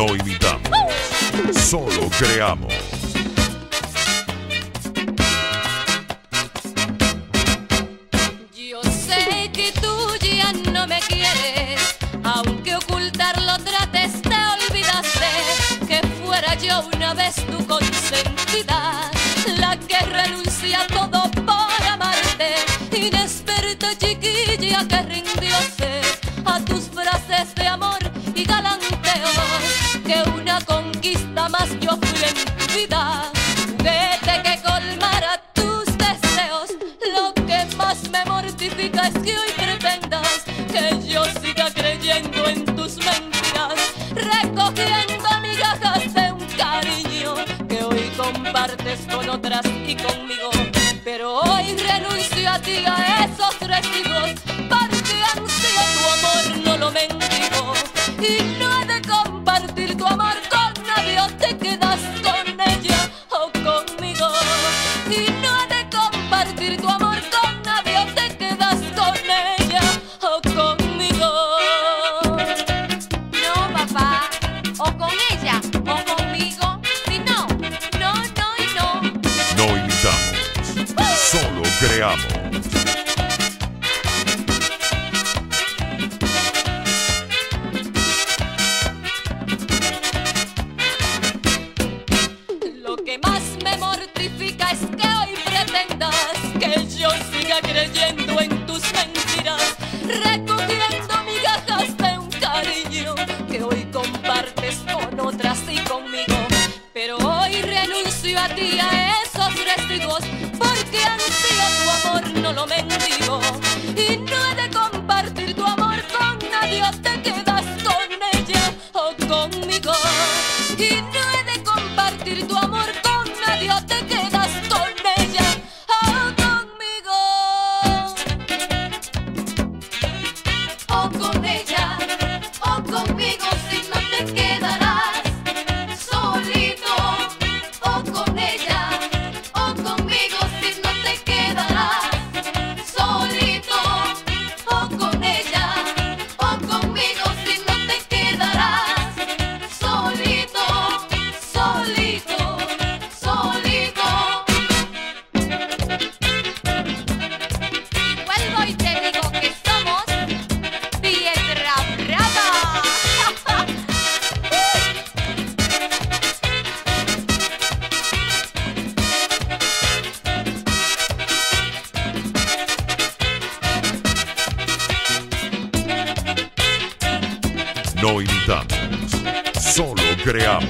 No imitamos, solo creamos. Yo sé que tú ya no me quieres, aunque ocultarlo trates te olvidaste que fuera yo una vez tu consentida, la que renuncia a todo por amarte, inexperta chiquilla que rindióse a que una conquista más yo fui vida, juguete que colmara tus deseos, lo que más me mortifica es que hoy pretendas que yo siga creyendo en tus mentiras, recogiendo migajas de un cariño que hoy compartes con otras y conmigo. Pero hoy renuncio a ti a esos recibos, porque ansío tu amor, no lo mendigo. Creamos. Lo que más me mortifica es que hoy pretendas que yo siga creyendo en tus mentiras, recogiendo migajas de un cariño que hoy compartes con otras y conmigo. Pero hoy renuncio a ti a esos residuos porque ansío tu amor, no lo mendigo. Y no he de No solo creamos.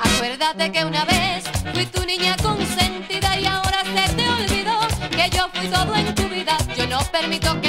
Acuérdate que una vez fui tu niña consentida y ahora se te olvidó que yo fui todo en tu vida. Yo